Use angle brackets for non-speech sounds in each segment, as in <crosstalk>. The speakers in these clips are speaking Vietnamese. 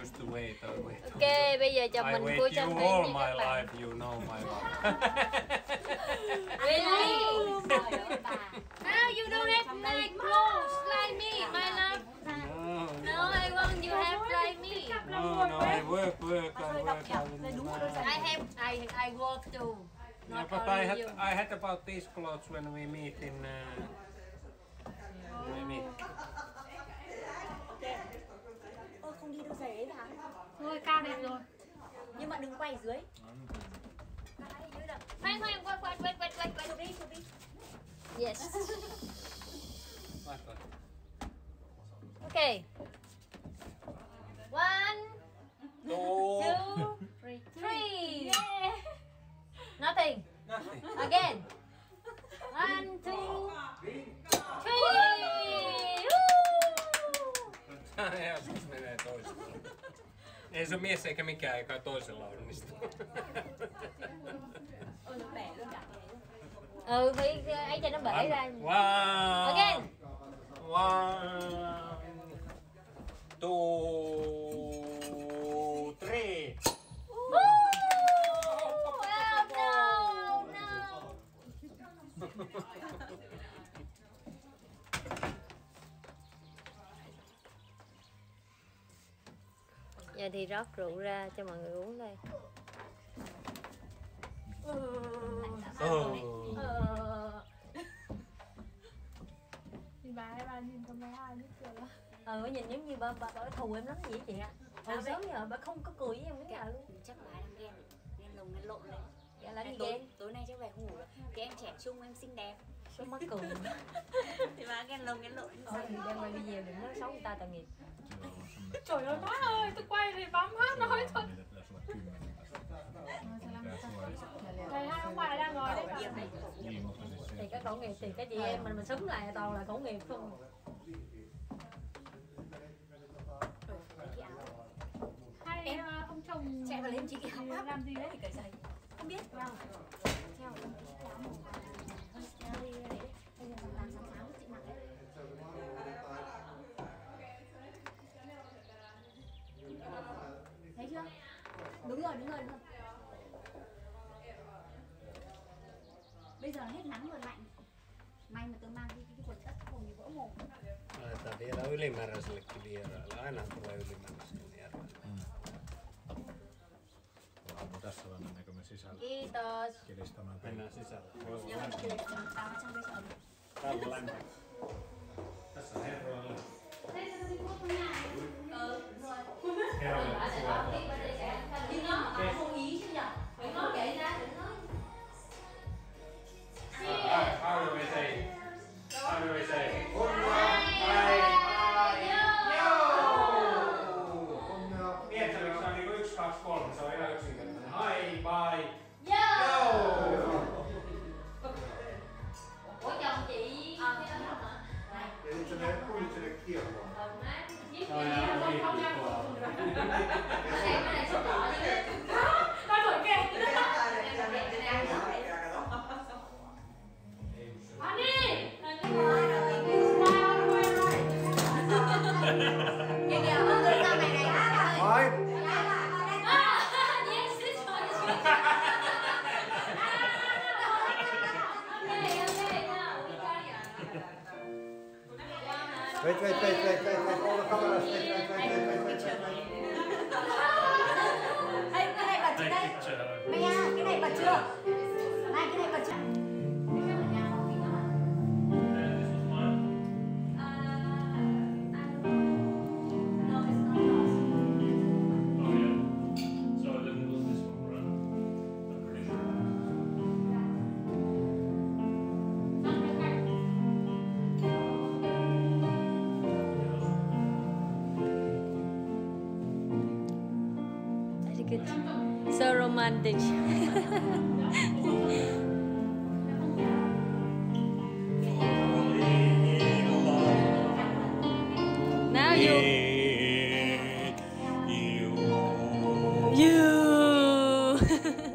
used to wait. I wait. Ok, bây giờ chồng I mình wait cua chân you phim all my các bạn. life, you know my love. <laughs> Really? Now you don't have nice clothes like me, my love. no, No, I want you have like me. no, no, I work, work, I work. I will I have, I, I work too. Not Yeah, but I had you. I had about these clothes when we meet in. Uh, we meet. Thôi cao đẹp rồi. Nhưng mà đừng quay dưới. Khoan khoan, quay quay quay quay quay quay. Chụp đi, chụp đi. Yes. Okay. One, Two. three. Nothing. Nothing. Again. One, two, three. Woo! <laughs> Ei se ole mies eikä mikään, eikä toisella onnistu. ừ thì anh chị nó bể ra wow. again wow Giờ thì rót rượu ra cho mọi người uống đây. Oh. Ờ, thì bà ấy bà nhìn camera nhất cười ờ nhìn giống như bà, bà, bà thù em lắm vậy chị ạ. Hồi sớm giờ bà không có cười với em mấy giờ luôn. Chắc bà đang ghen. Ghen lồng ghen lộn lên. Dạ là gì tối, ghen? tối nay chắc về không ngủ được. Thì em trẻ trung em xinh đẹp. Số mắc cười. <laughs> Lồng ghen lộn. Thôi thì đem quay video đừng nói xấu người ta tội nghiệp. trời ơi má ơi tôi quay thì bấm hết nói thôi thầy hai ông bà đang ngồi đấy Thì cái khẩu nghiệp thì cái chị em mình mình xúm lại toàn là khẩu nghiệp không. hai ờ, ông chồng Chạy vào lên chị làm gì đấy Thì cởi giày. Không biết. Vâng. Em cái. Theo ấm hơn không bây giờ hết nắng rồi lạnh may mà tôi mang cái, cái, quần tất hồn như vỡ mồm Tää vielä ylimääräisellekin vieraille. Aina tulee ylimääräiselle järvelle. Mm. Onko tässä vähän mennäänkö me sisälle? Kiitos. Kilistämään. Mennään sisälle. Joo, kilistämään. Tää on sen vesä. Täällä on lämmin. Tässä herroilla. Herroilla. Wait, wait, wait, wait, wait, wait, all the cameras. Wait, wait, wait, wait, wait, wait, wait. Này, cái này bật chưa đây? Mày à, cái này bật chưa? Này, cái này bật chưa? it. So romantic. <laughs> now you. You. you. <laughs>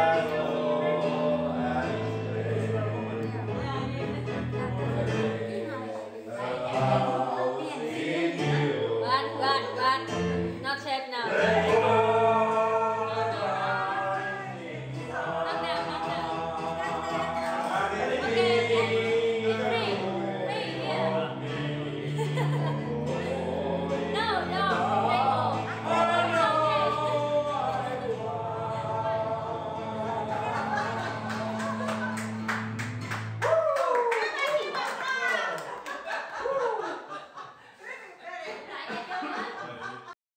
Amen.